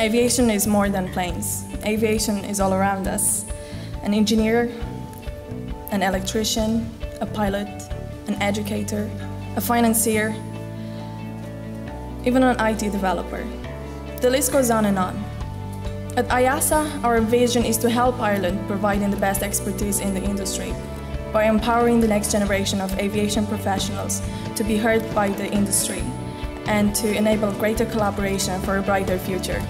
Aviation is more than planes. Aviation is all around us. An engineer, an electrician, a pilot, an educator, a financier, even an IT developer. The list goes on and on. At IASA, our vision is to help Ireland providing the best expertise in the industry by empowering the next generation of aviation professionals to be heard by the industry and to enable greater collaboration for a brighter future.